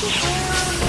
Obrigado.